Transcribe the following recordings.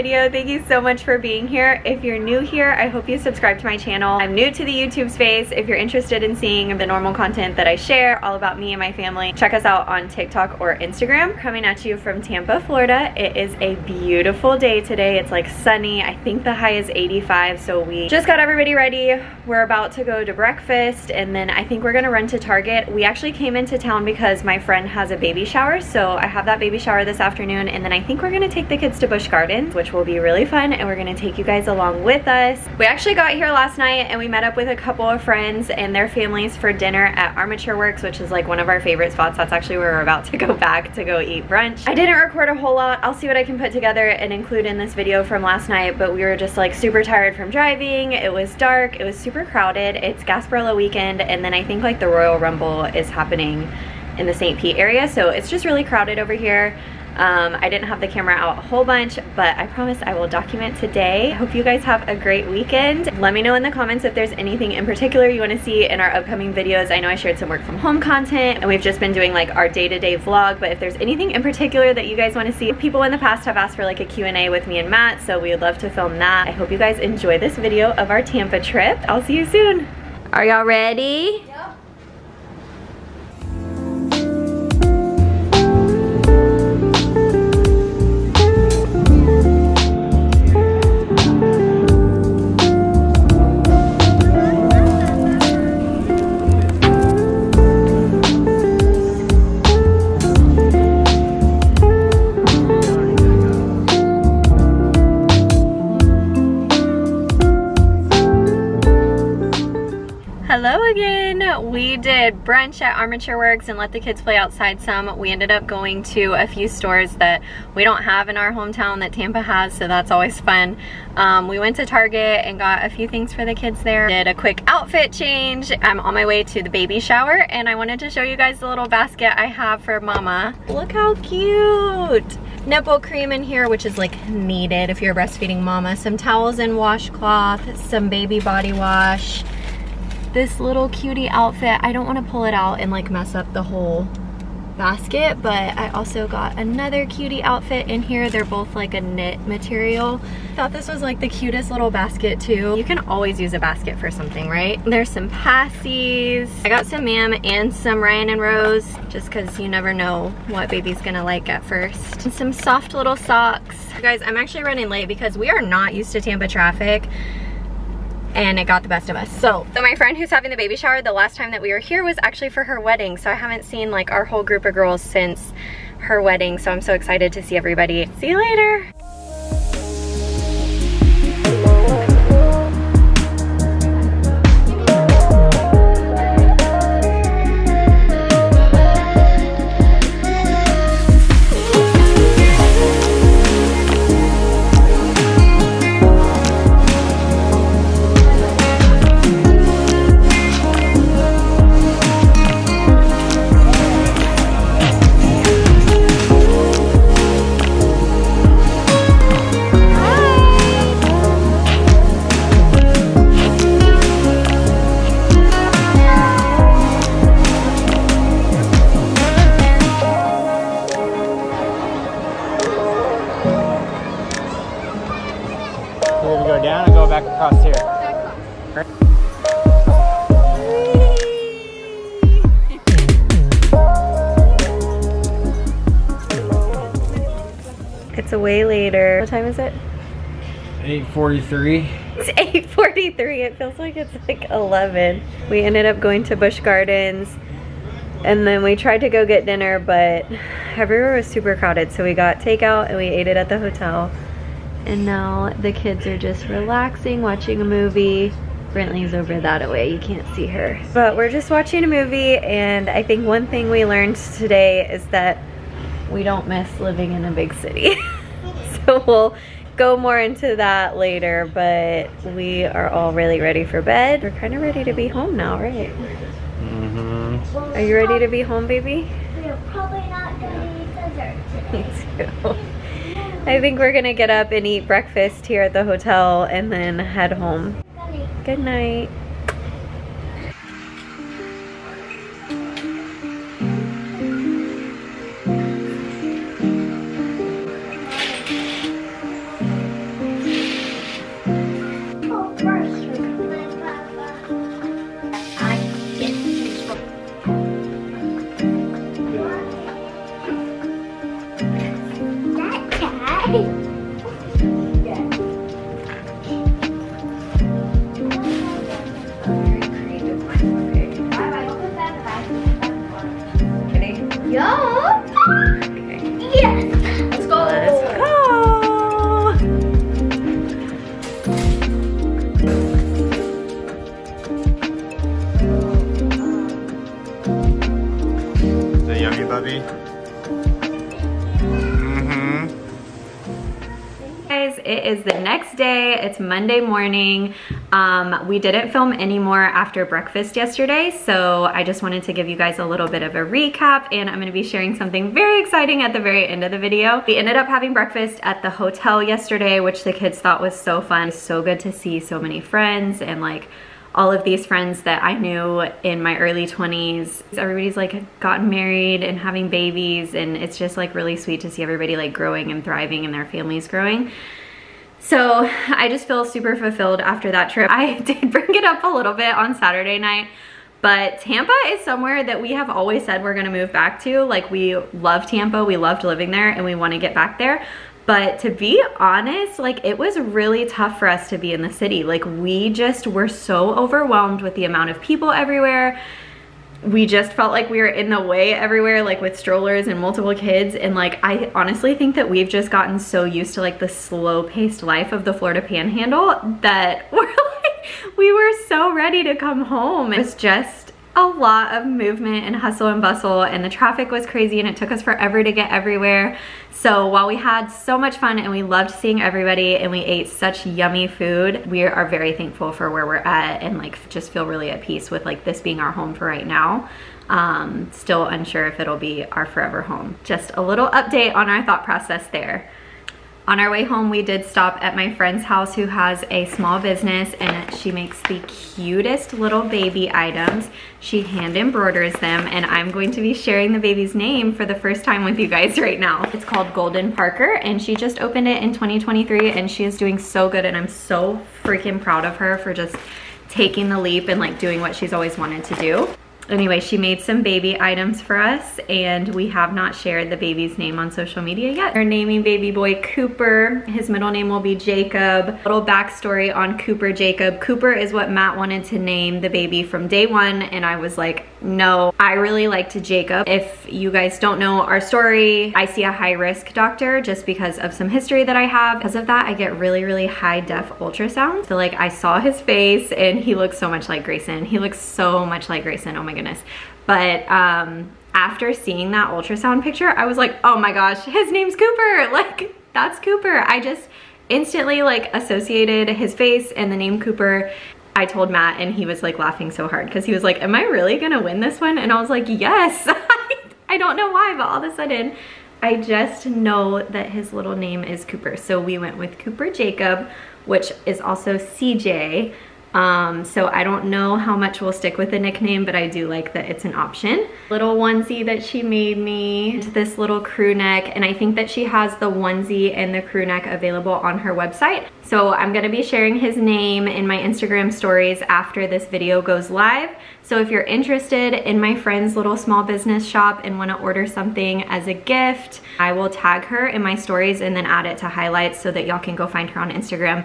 video. Thank you so much for being here. If you're new here, I hope you subscribe to my channel. I'm new to the YouTube space. If you're interested in seeing the normal content that I share, all about me and my family, check us out on TikTok or Instagram. Coming at you from Tampa, Florida. It is a beautiful day today. It's like sunny. I think the high is 85, so we just got everybody ready. We're about to go to breakfast, and then I think we're gonna run to Target. We actually came into town because my friend has a baby shower, so I have that baby shower this afternoon, and then I think we're gonna take the kids to Busch Gardens, which will be really fun, and we're gonna take you guys along with us. We actually got here last night, and we met up with a couple of friends and their families for dinner at Armature Works, which is like one of our favorite spots. That's actually where we're about to go back to go eat brunch. I didn't record a whole lot. I'll see what I can put together and include in this video from last night, but we were just like super tired from driving. It was dark, it was super crowded. It's Gasparilla weekend, and then I think like the Royal Rumble is happening in the St. Pete area, so it's just really crowded over here. Um, I didn't have the camera out a whole bunch, but I promise I will document today. I hope you guys have a great weekend. Let me know in the comments if there's anything in particular you want to see in our upcoming videos. I know I shared some work from home content, and we've just been doing like our day-to-day -day vlog, but if there's anything in particular that you guys want to see, people in the past have asked for like a Q&A with me and Matt, so we would love to film that. I hope you guys enjoy this video of our Tampa trip. I'll see you soon. Are y'all ready? Brunch at Armature Works and let the kids play outside some. We ended up going to a few stores that we don't have in our hometown that Tampa has, so that's always fun. Um, we went to Target and got a few things for the kids there. Did a quick outfit change. I'm on my way to the baby shower and I wanted to show you guys the little basket I have for mama. Look how cute nipple cream in here, which is like needed if you're a breastfeeding mama. Some towels and washcloth, some baby body wash, this little cutie outfit. I don't want to pull it out and like mess up the whole basket, but I also got another cutie outfit in here. They're both like a knit material. Thought this was like the cutest little basket too. You can always use a basket for something, right? There's some passies. I got some Mam and some Ryan and Rose, just cause you never know what baby's gonna like at first. And some soft little socks. Guys, I'm actually running late because we are not used to Tampa traffic and it got the best of us. So, so my friend who's having the baby shower, the last time that we were here was actually for her wedding. So I haven't seen like our whole group of girls since her wedding. So I'm so excited to see everybody. See you later. It's a way later. What time is it? 8.43. It's 8.43. It feels like it's like 11. We ended up going to Busch Gardens and then we tried to go get dinner but everywhere was super crowded so we got takeout and we ate it at the hotel and now the kids are just relaxing watching a movie Brentley's over that way, you can't see her. But we're just watching a movie and I think one thing we learned today is that we don't miss living in a big city. so we'll go more into that later, but we are all really ready for bed. We're kind of ready to be home now, right? Mm -hmm. Are you ready to be home, baby? We're probably not gonna eat dessert today. Me too. I think we're gonna get up and eat breakfast here at the hotel and then head home. Good night. No. It is the next day it's monday morning um, we didn't film anymore after breakfast yesterday so i just wanted to give you guys a little bit of a recap and i'm going to be sharing something very exciting at the very end of the video we ended up having breakfast at the hotel yesterday which the kids thought was so fun so good to see so many friends and like all of these friends that I knew in my early 20s. Everybody's like gotten married and having babies and it's just like really sweet to see everybody like growing and thriving and their families growing. So I just feel super fulfilled after that trip. I did bring it up a little bit on Saturday night, but Tampa is somewhere that we have always said we're gonna move back to. Like we love Tampa, we loved living there and we wanna get back there. But to be honest, like it was really tough for us to be in the city. Like we just were so overwhelmed with the amount of people everywhere. We just felt like we were in the way everywhere, like with strollers and multiple kids. And like, I honestly think that we've just gotten so used to like the slow paced life of the Florida panhandle that we're like, we were so ready to come home. It was just a lot of movement and hustle and bustle and the traffic was crazy and it took us forever to get everywhere. So while we had so much fun and we loved seeing everybody and we ate such yummy food, we are very thankful for where we're at and like just feel really at peace with like this being our home for right now. Um, still unsure if it'll be our forever home. Just a little update on our thought process there. On our way home, we did stop at my friend's house who has a small business and she makes the cutest little baby items. She hand embroiders them and I'm going to be sharing the baby's name for the first time with you guys right now. It's called Golden Parker and she just opened it in 2023 and she is doing so good and I'm so freaking proud of her for just taking the leap and like doing what she's always wanted to do anyway, she made some baby items for us and we have not shared the baby's name on social media yet. We're naming baby boy Cooper. His middle name will be Jacob. Little backstory on Cooper Jacob. Cooper is what Matt wanted to name the baby from day one and I was like, no, I really liked Jacob. If you guys don't know our story, I see a high risk doctor just because of some history that I have. Because of that, I get really, really high def ultrasounds. So like I saw his face and he looks so much like Grayson. He looks so much like Grayson, oh my goodness. But um, after seeing that ultrasound picture, I was like, oh my gosh, his name's Cooper. Like that's Cooper. I just instantly like associated his face and the name Cooper I told Matt and he was like laughing so hard because he was like, am I really gonna win this one? And I was like, yes. I don't know why, but all of a sudden, I just know that his little name is Cooper. So we went with Cooper Jacob, which is also CJ. Um, so I don't know how much we'll stick with the nickname, but I do like that it's an option. Little onesie that she made me, this little crew neck, and I think that she has the onesie and the crew neck available on her website. So I'm gonna be sharing his name in my Instagram stories after this video goes live. So if you're interested in my friend's little small business shop and wanna order something as a gift, I will tag her in my stories and then add it to highlights so that y'all can go find her on Instagram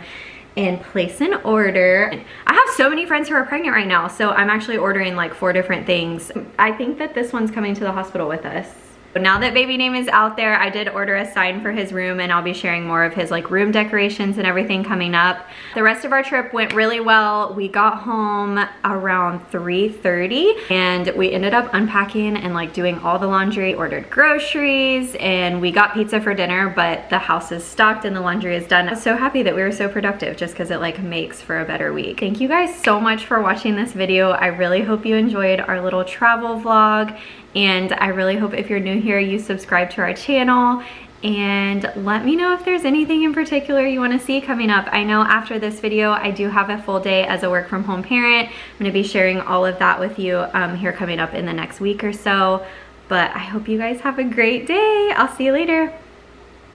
and place an order. I have so many friends who are pregnant right now, so I'm actually ordering like four different things. I think that this one's coming to the hospital with us. Now that baby name is out there, I did order a sign for his room and I'll be sharing more of his like room decorations and everything coming up. The rest of our trip went really well. We got home around 3.30 and we ended up unpacking and like doing all the laundry, ordered groceries and we got pizza for dinner, but the house is stocked and the laundry is done. I was so happy that we were so productive just because it like makes for a better week. Thank you guys so much for watching this video. I really hope you enjoyed our little travel vlog and I really hope if you're new here, you subscribe to our channel and let me know if there's anything in particular you wanna see coming up. I know after this video, I do have a full day as a work from home parent. I'm gonna be sharing all of that with you um, here coming up in the next week or so. But I hope you guys have a great day. I'll see you later.